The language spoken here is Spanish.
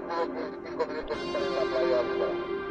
calculo que minutos en la playa.